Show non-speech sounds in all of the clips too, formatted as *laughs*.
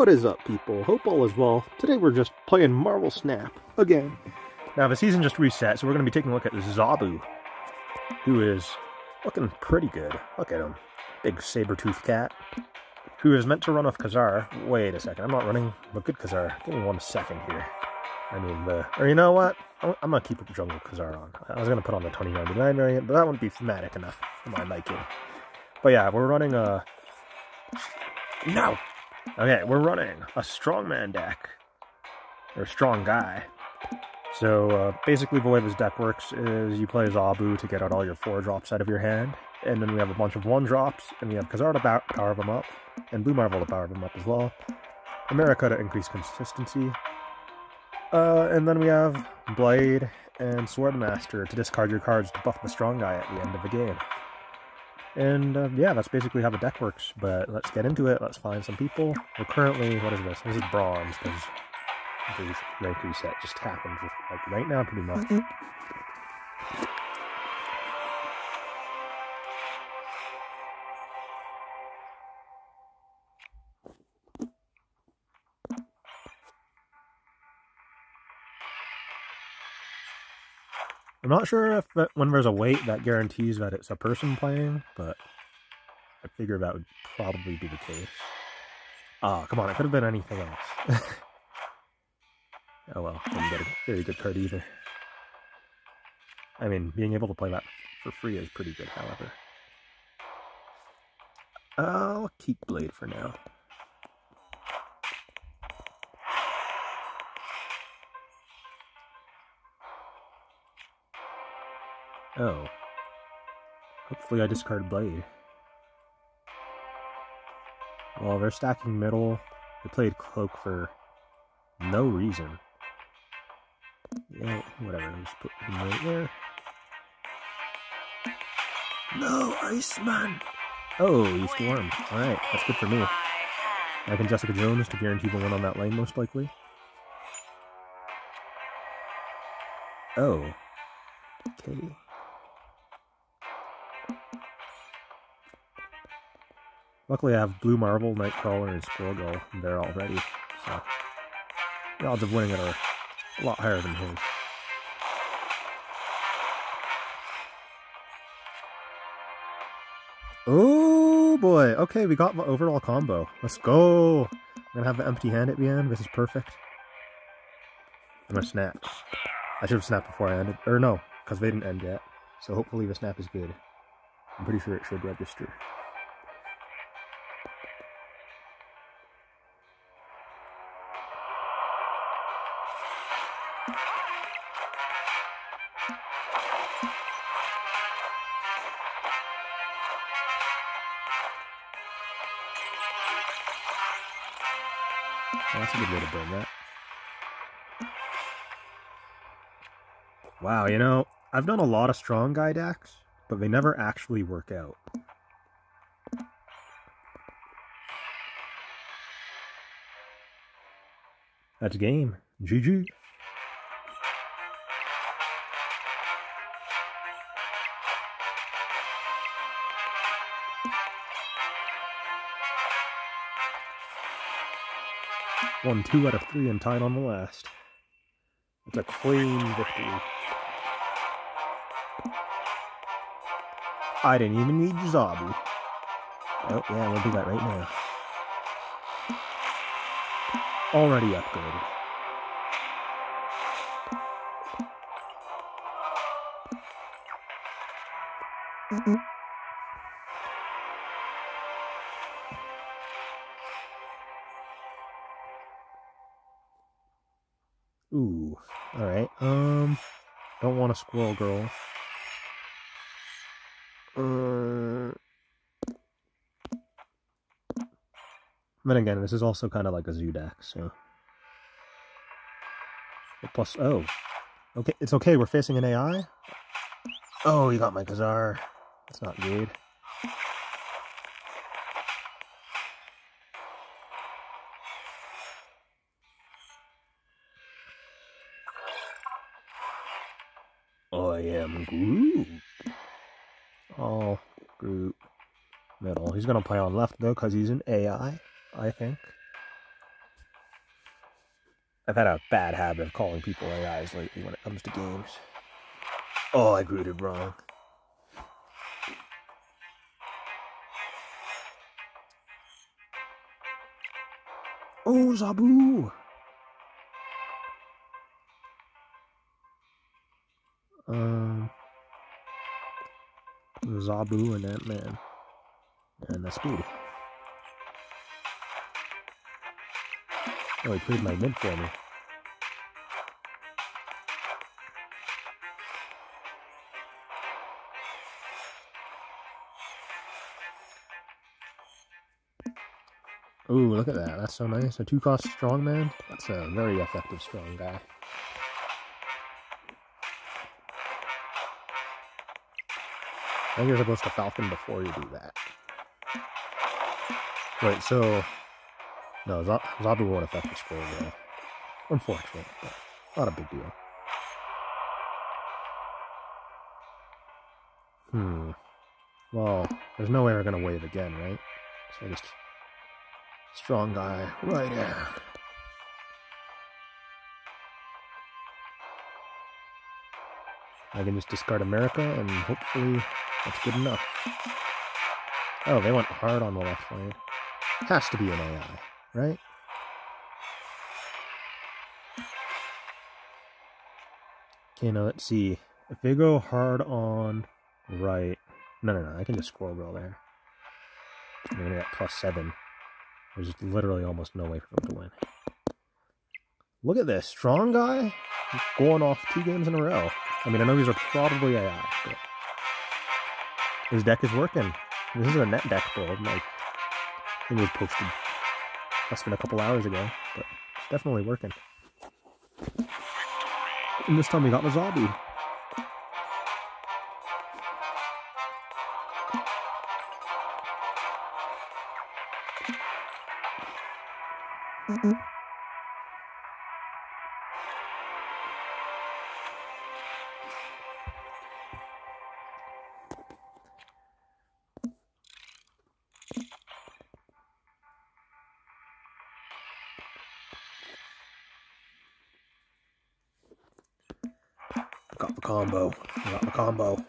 What is up, people? Hope all is well. Today we're just playing Marvel Snap again. Now, the season just reset, so we're going to be taking a look at Zabu, who is looking pretty good. Look at him. Big saber-toothed cat, who is meant to run off Ka-Zar. Wait a second, I'm not running with good Ka-Zar. Give me one second here. I mean, the... Or you know what? I'm going to keep Jungle Ka-Zar on. I was going to put on the 2099 variant, but that wouldn't be thematic enough for my liking. But yeah, we're running a... No! Okay, we're running a strongman deck. Or strong guy. So uh, basically the way this deck works is you play Zabu to get out all your 4 drops out of your hand. And then we have a bunch of 1 drops, and we have Ka-Zar to power them up, and Blue Marvel to power them up as well. America to increase consistency. Uh, and then we have Blade and Swordmaster to discard your cards to buff the strong guy at the end of the game. And uh, yeah, that's basically how the deck works. But let's get into it. Let's find some people. We're currently, what is this? This is bronze because the rank reset just happened like right now, pretty much. Mm -hmm. I'm not sure if when there's a wait that guarantees that it's a person playing, but I figure that would probably be the case. Ah, oh, come on, it could have been anything else. *laughs* oh well, didn't get a very good card either. I mean, being able to play that for free is pretty good, however. I'll keep Blade for now. Oh. Hopefully I discard Blade. Well, they're stacking middle. They played Cloak for no reason. Yeah, whatever. Just put him right there. No, Iceman! Oh, he's Storm. Alright, that's good for me. I can Jessica Jones to guarantee the win on that lane, most likely. Oh. Okay. Luckily I have Blue Marvel, Nightcrawler, and Squirrel there already, so the odds of winning it are a lot higher than his. Oh boy, okay, we got the overall combo. Let's go! I'm gonna have the empty hand at the end, this is perfect. I'm gonna snap. I should have snapped before I ended, or no, because they didn't end yet. So hopefully the snap is good. I'm pretty sure it should register. Oh, that's a good way to build that. Wow, you know, I've done a lot of strong guy decks, but they never actually work out. That's game. GG. Won two out of three and tied on the last. It's a clean victory. I didn't even need Zabu. Oh, yeah, we'll do that right now. Already upgraded. Mm Um, don't want a squirrel girl. Uh, then again, this is also kind of like a deck, so. Plus, oh. Okay, it's okay, we're facing an AI? Oh, you got my Ka-Zar. That's not good. I am Groot. Oh, Groot. Middle. He's going to play on left, though, because he's an AI, I think. I've had a bad habit of calling people AIs lately when it comes to games. Oh, I greeted wrong. Oh, Zabu! Um, Zabu and Ant-Man. And that's good. Oh, he played my mid for me. Ooh, look at that. That's so nice. A two-cost strong man. That's a very effective strong guy. Think you're supposed to falcon before you do that. Right, so... No, Z Zabu won't affect the score though. Unfortunate, but not a big deal. Hmm. Well, there's no way we're gonna wave again, right? So just Strong guy, right there. I can just discard America and hopefully that's good enough. Oh, they went hard on the left lane. Has to be an AI, right? Okay, now let's see. If they go hard on right... No, no, no, I can just Squirrel there. I'm gonna get plus seven. There's literally almost no way for them to win. Look at this. Strong guy going off two games in a row. I mean, I know these are probably AI, but his deck is working. This is a net deck build. Like, it was posted less than a couple hours ago, but it's definitely working. And this time we got the Zabu. Combo.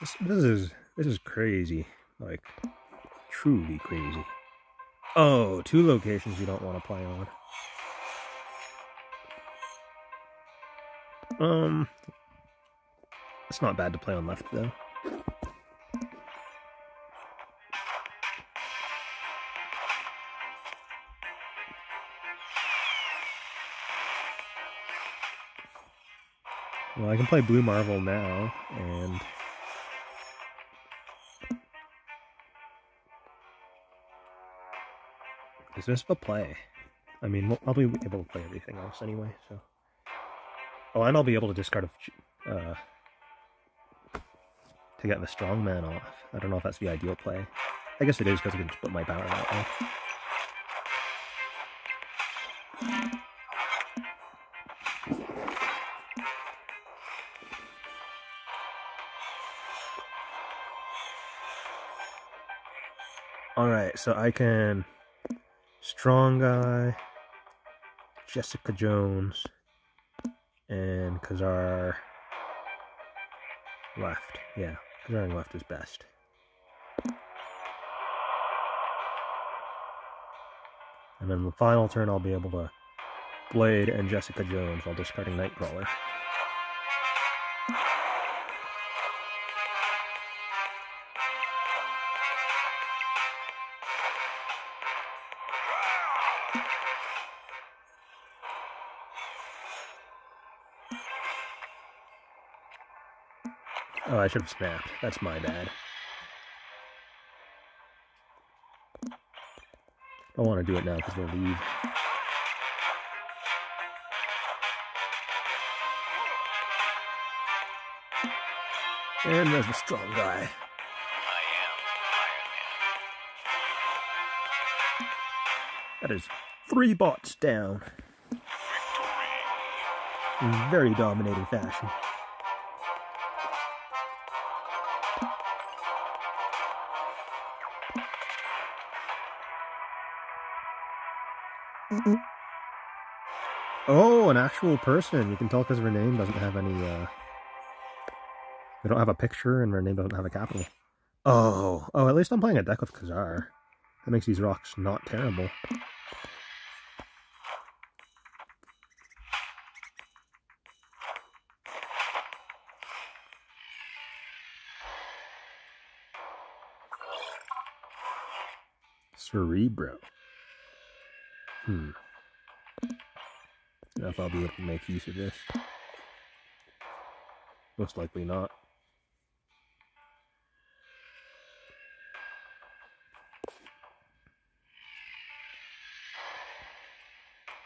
This, this is this is crazy. Like truly crazy. Oh, two locations you don't want to play on. Um it's not bad to play on left though. Well, I can play Blue Marvel now, and Is this a play? I mean, I'll be able to play everything else anyway, so... Oh, and I'll be able to discard a... Uh, to get the strong man off. I don't know if that's the ideal play. I guess it is because I can put my power that way. Alright, so I can Strong Guy, Jessica Jones, and Ka-Zar left. Yeah, Ka-Zar left is best. And then the final turn I'll be able to Blade and Jessica Jones while discarding Nightcrawler. Oh, I should have snapped. That's my bad. I want to do it now because they'll leave. And there's the strong guy. That is Three bots down. In very dominating fashion. An actual person. You can tell because her name doesn't have any, uh... They don't have a picture and her name doesn't have a capital. Oh, oh, at least I'm playing a deck with Ka-Zar. That makes these rocks not terrible. Cerebro. Hmm. I don't know if I'll be able to make use of this. Most likely not.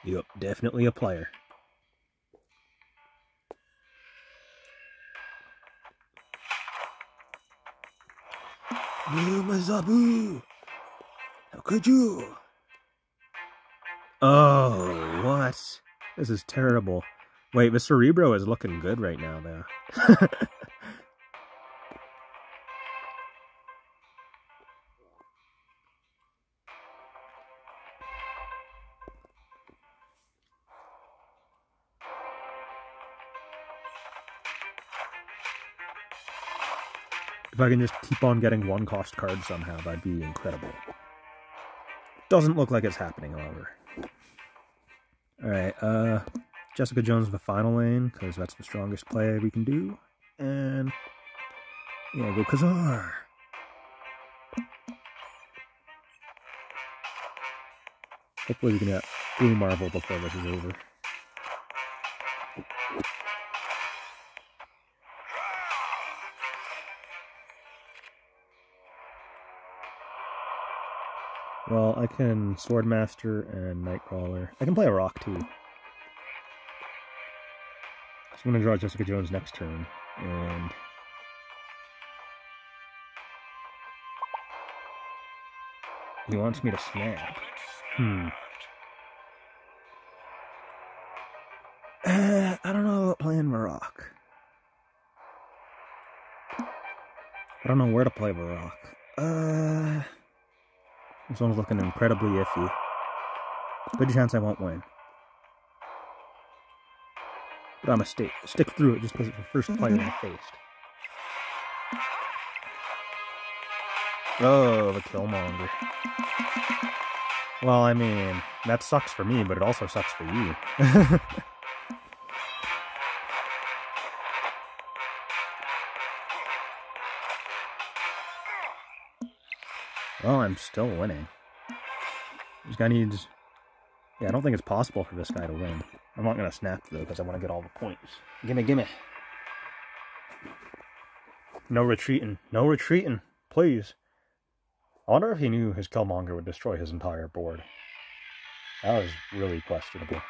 Yep, definitely a player. My Zabu! How could you? Oh, what? This is terrible. Wait, the Cerebro is looking good right now, though. *laughs* if I can just keep on getting one cost card somehow, that'd be incredible. Doesn't look like it's happening, however. Alright, uh, Jessica Jones the final lane, because that's the strongest play we can do. And, yeah, go Ka-Zar. Hopefully we can get Blue Marvel before this is over. Well, I can Swordmaster and Nightcrawler. I can play a rock too. So I'm going to draw Jessica Jones next turn. And... He wants me to snap. Hmm. Uh, I don't know about playing Varrock. I don't know where to play Varrock. Uh... This one's looking incredibly iffy. Good chance I won't win. But I'm gonna stick, stick through it just because it's the first player mm-hmm. I faced. Oh, the Killmonger. Well, I mean, that sucks for me, but it also sucks for you. *laughs* Well, I'm still winning. This guy needs... Yeah, I don't think it's possible for this guy to win. I'm not going to snap, though, because I want to get all the points. Gimme, gimme. No retreating. No retreating. Please. I wonder if he knew his Killmonger would destroy his entire board. That was really questionable.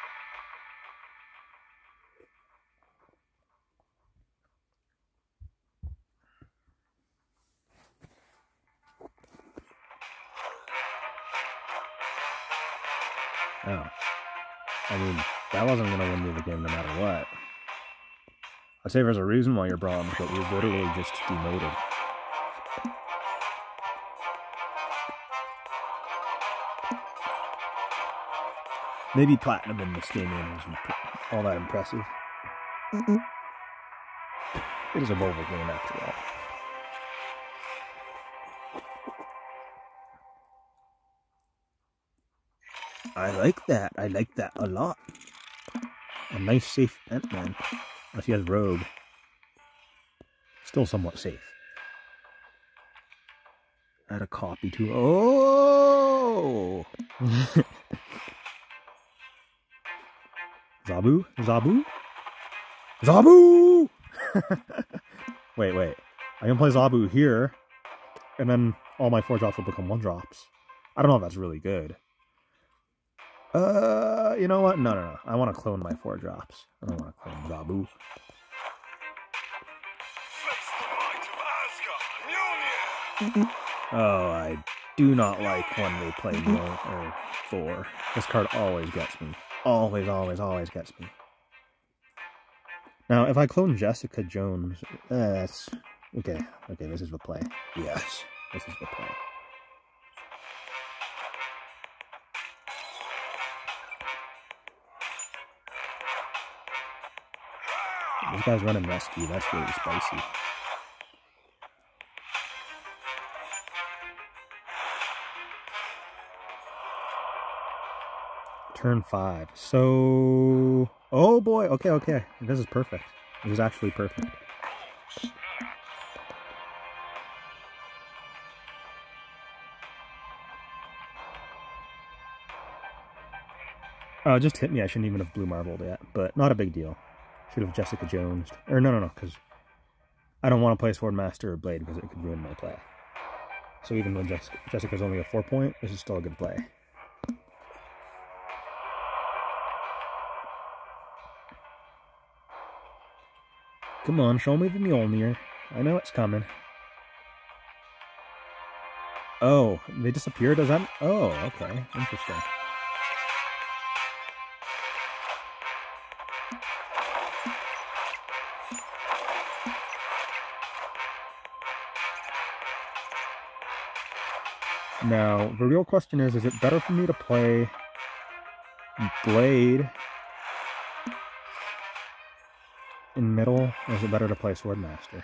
Oh. I mean, that wasn't going to win you the game no matter what. I'd say there's a reason why you're bronze, but you're literally just demoted. Maybe platinum in this game isn't all that impressive. Mm -mm. It is a mobile game after all. I like that. I like that a lot. A nice, safe Ant-Man. Unless he has Rogue. Still somewhat safe. Add a copy to... Oh! *laughs* Zabu? Zabu? Zabu! *laughs* wait, wait. I can play Zabu here, and then all my four drops will become one drops. I don't know if that's really good. Uh, you know what? No, no, no. I want to clone my four drops. I don't want to clone Zabu. Oh, I do not like when they play or Thor. This card always gets me. Always, always, always gets me. Now, if I clone Jessica Jones, uh, that's... Okay, okay, this is the play. Yes, this is the play. This guy's running rescue. That's really spicy. Turn five. So, oh boy. Okay, okay. This is perfect. This is actually perfect. Oh, just hit me. I shouldn't even have blue marbled yet, but not a big deal. Should have Jessica Jones. Or no, no, no, because I don't want to play Swordmaster or Blade because it could ruin my play. So even though Jessica, Jessica's only a 4 point, this is still a good play. Come on, show me the Mjolnir. I know it's coming. Oh, they disappeared? Does that... Oh, okay. Interesting. Now, the real question is, is it better for me to play Blade in middle, or is it better to play Swordmaster?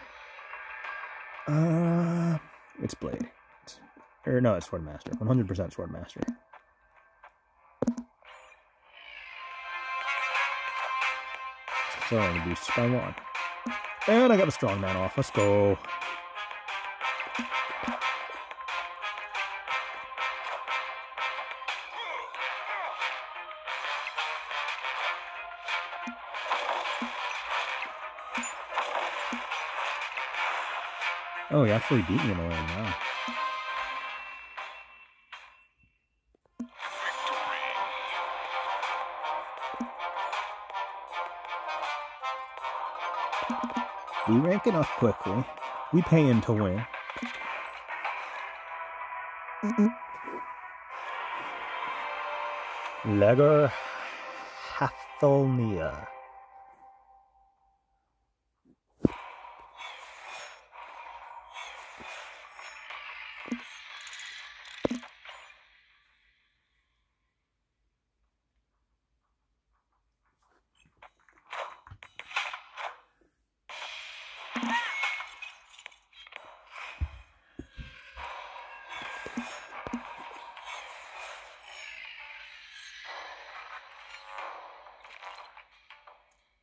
Uh, it's Blade. It's, or no, it's Swordmaster. 100% Swordmaster. So I'm going to boost by one. And I got the strong man off. Let's go. Oh, he actually beat me in a way, wow. We ranking up quickly. We pay paying to win. Legger Hathelnia.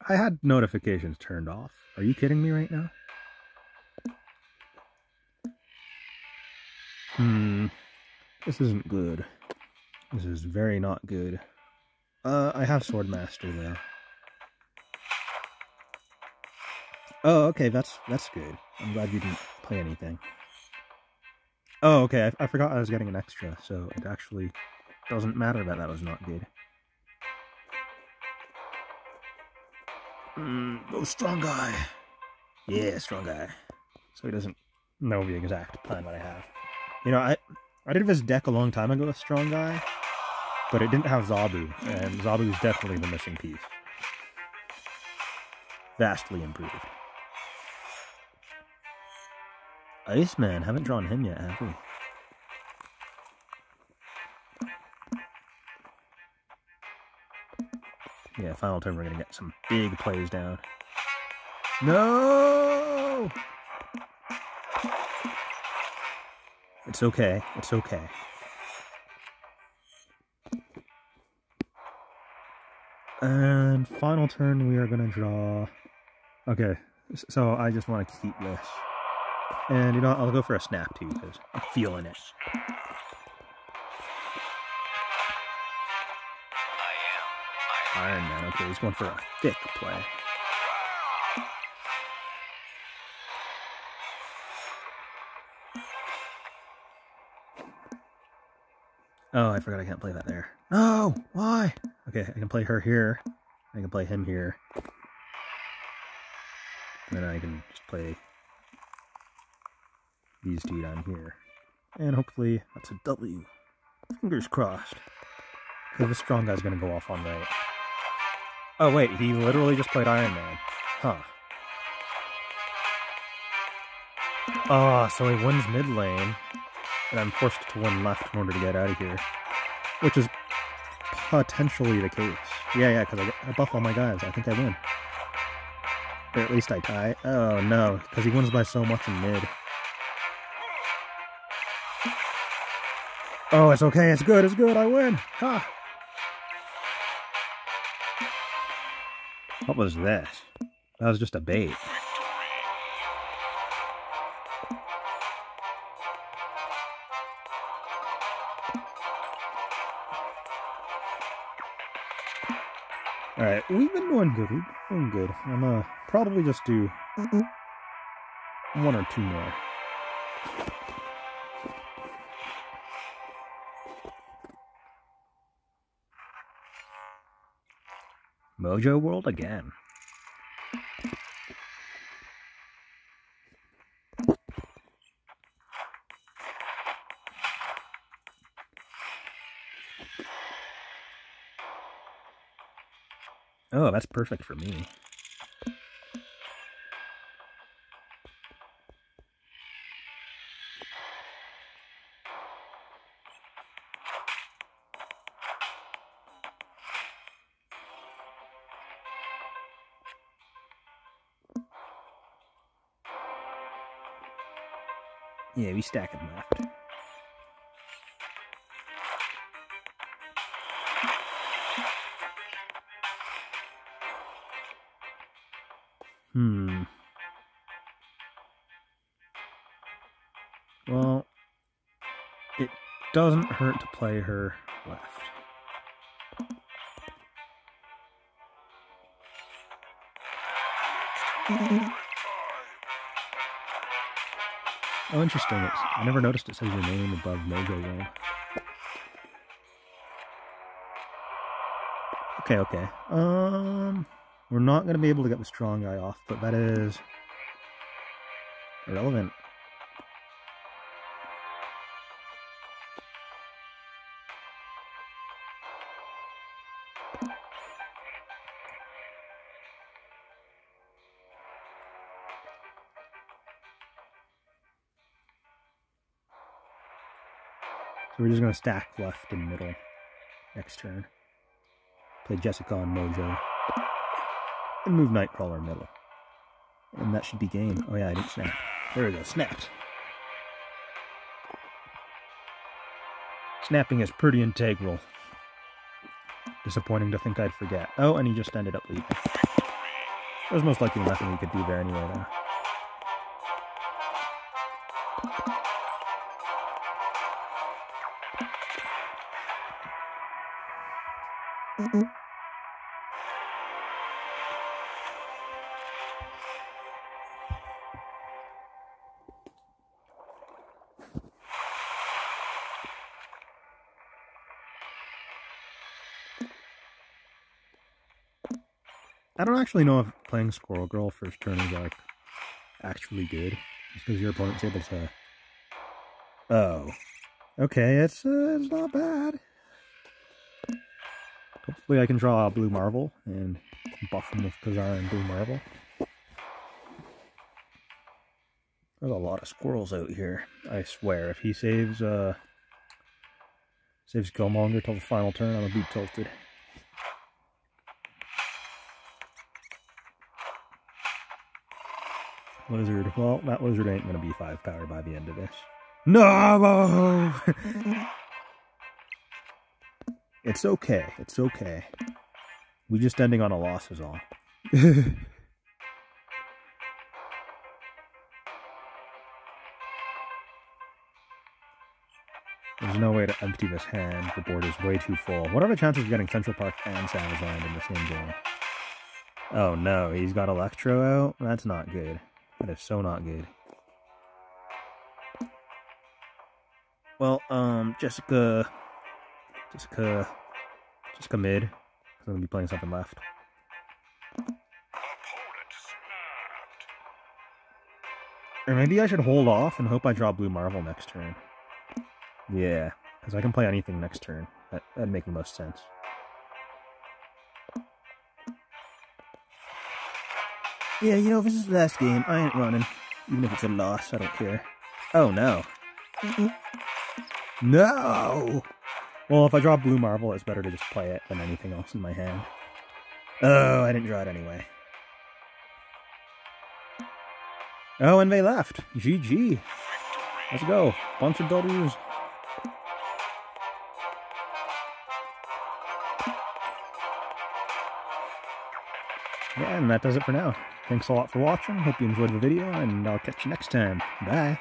I had notifications turned off. Are you kidding me right now? Hmm. This isn't good. This is very not good. Uh, I have Swordmaster though. Oh, okay, that's that's good. I'm glad you didn't play anything. Oh, okay, I, I forgot I was getting an extra, so it actually doesn't matter that that was not good. Mm, oh, strong guy. Yeah, strong guy. So he doesn't know the exact plan that I have. You know, I I did this deck a long time ago with strong guy, but it didn't have Zabu, and Zabu is definitely the missing piece. Vastly improved. Iceman, haven't drawn him yet, have we? Yeah, final turn we're gonna get some big plays down. No! It's okay. It's okay. And final turn we are gonna draw. Okay, so I just want to keep this. And you know what? I'll go for a snap too because I'm feeling it. Iron Man. Okay, he's going for a thick play. Oh, I forgot I can't play that there. No! Why? Okay, I can play her here. I can play him here. And then I can just play these two down here. And hopefully that's a W. Fingers crossed. Because this strong guy's going to go off on right. Oh wait, he literally just played Iron Man. Huh. Ah, oh, so he wins mid lane, and I'm forced to win left in order to get out of here. Which is potentially the case. Yeah, yeah, because I, I buff all my guys. I think I win. Or at least I tie. Oh no, because he wins by so much in mid. Oh, it's okay, it's good, it's good, I win! Ha! What was this? That was just a bait. Alright, we've been doing good. We've been doing good. I'm gonna probably just do one or two more. Mojo World again. Oh, that's perfect for me. Yeah, we stack them left. Hmm. Well, it doesn't hurt to play her left. Oh, interesting. It's, I never noticed it says your name above Mojo World. Okay, okay. Um, we're not going to be able to get the strong guy off, but that is irrelevant. So we're just going to stack left and middle next turn. Play Jessica on Mojo. And move Nightcrawler middle. And that should be game. Oh yeah, I didn't snap. There we go, snapped. Snapping is pretty integral. Disappointing to think I'd forget. Oh, and he just ended up leaving. There's most likely nothing we could do there anyway, though. I don't actually know if playing Squirrel Girl first turn is like actually good. Just because your opponent's able to. Oh, okay, it's uh, it's not bad. Hopefully, I can draw a Blue Marvel and buff him with Kazara and Blue Marvel. There's a lot of squirrels out here. I swear, if he saves uh saves Killmonger till the final turn, I'm gonna be tilted. Lizard. Well, that lizard ain't gonna be 5 power by the end of this. No! *laughs* it's okay. It's okay. We just ending on a loss is all. *laughs* There's no way to empty this hand. The board is way too full. What are the chances of getting Central Park and Savage Land in the same game? Oh no, he's got Electro out? That's not good. That is so not good. Well, um, Jessica, Jessica, Jessica mid. I'm gonna be playing something left. Or maybe I should hold off and hope I draw Blue Marvel next turn. Yeah, because I can play anything next turn. That, that'd make the most sense. Yeah, you know, this is the last game, I ain't running. Even if it's a loss, I don't care. Oh, no. No! Well, if I draw Blue Marvel, it's better to just play it than anything else in my hand. Oh, I didn't draw it anyway. Oh, and they left. GG. Let's go. Bunch of W's. Yeah, and that does it for now. Thanks a lot for watching. Hope you enjoyed the video, and I'll catch you next time. Bye.